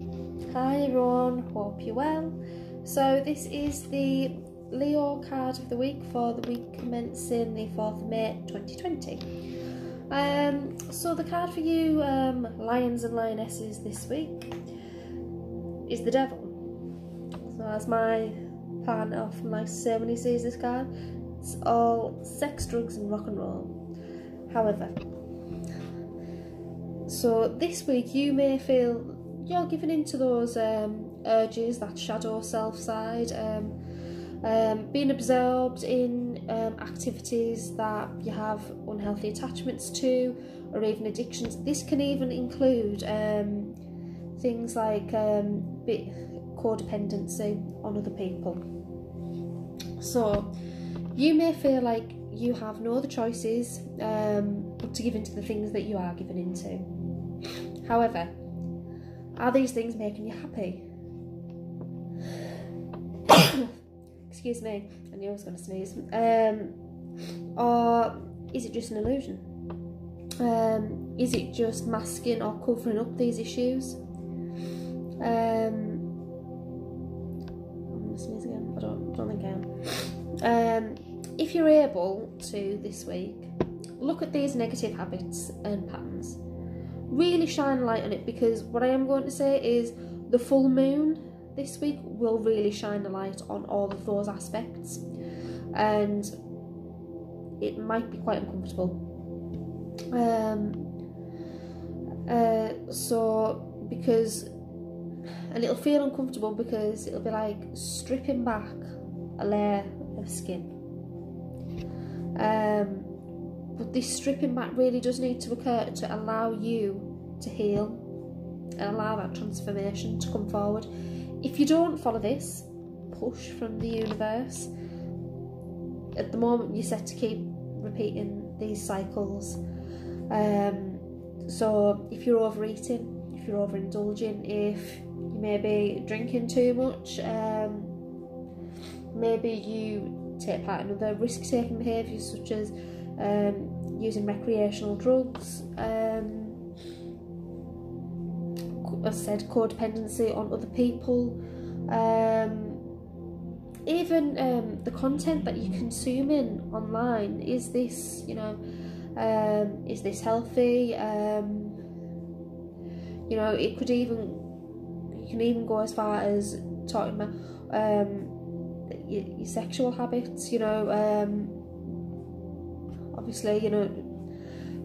Hi everyone, hope you're well. So this is the Leo card of the week for the week commencing the 4th of May 2020. Um, so the card for you, um, lions and lionesses this week, is the devil. So as my partner often likes to say when he sees this card, it's all sex, drugs and rock and roll. However, so this week you may feel you're giving into those um, urges, that shadow self side, um, um, being absorbed in um, activities that you have unhealthy attachments to, or even addictions. This can even include um, things like um, bit codependency on other people. So you may feel like you have no other choices but to give into the things that you are given into. However, are these things making you happy? Excuse me, I knew I was going to sneeze. Um, or is it just an illusion? Um, is it just masking or covering up these issues? Um, I'm going to sneeze again. I don't, don't think I am. Um, if you're able to this week, look at these negative habits and patterns really shine a light on it because what I am going to say is the full moon this week will really shine a light on all of those aspects and it might be quite uncomfortable. Um, uh, so because and it'll feel uncomfortable because it'll be like stripping back a layer of skin. Um, but this stripping back really does need to occur to allow you to heal and allow that transformation to come forward. If you don't follow this push from the universe, at the moment you're set to keep repeating these cycles. Um, so if you're overeating, if you're overindulging, if you may be drinking too much, um, maybe you take part in other risk-taking behaviours such as um, using recreational drugs, um, as I said, codependency on other people, um, even um, the content that you're consuming online. Is this, you know, um, is this healthy? You know, it could even, you can even go as far as talking about um, your, your sexual habits, you know, um, obviously, you know,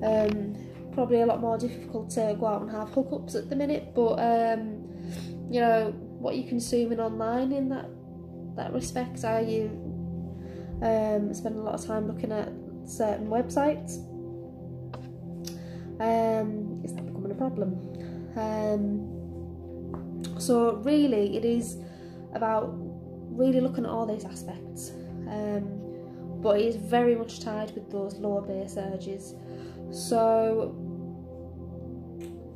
um, probably a lot more difficult to go out and have hookups at the minute, but um, you know, what you're consuming online in that that respect, are you um, spending a lot of time looking at certain websites? Um, is that becoming a problem? Um, so really, it is about really looking at all these aspects. Um, but it is very much tied with those lower base urges. So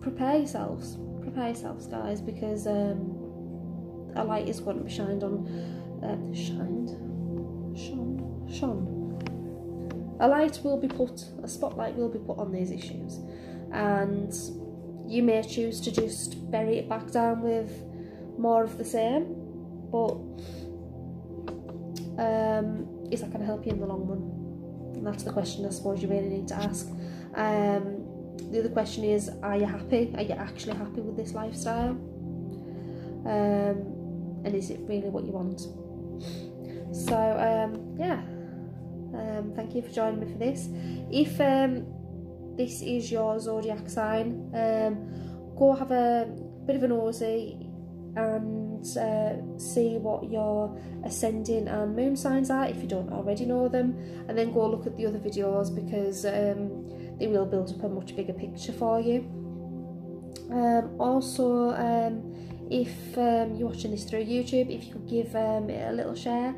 prepare yourselves, prepare yourselves, guys, because um, a light is going to be shined on, uh, shined, shone, shone. A light will be put, a spotlight will be put on these issues, and you may choose to just bury it back down with more of the same, but um, is that going to help you in the long run? And that's the question I suppose you really need to ask. Um, the other question is, are you happy? Are you actually happy with this lifestyle? Um, and is it really what you want? So, um, yeah, um, thank you for joining me for this. If um, this is your zodiac sign, um, go have a bit of an nosy and see what your ascending and moon signs are if you don't already know them and then go look at the other videos because um, they will build up a much bigger picture for you. Um, also um, if um, you're watching this through YouTube if you could give um, it a little share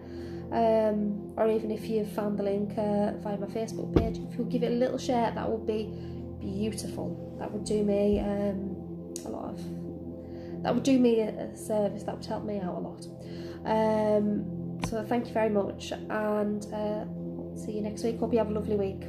um, or even if you've found the link uh, via my Facebook page if you give it a little share that would be beautiful. That would do me a lot of that would do me a, service, that would help me out a lot. Um, so thank you very much and uh, see you next week. Hope you have a lovely week.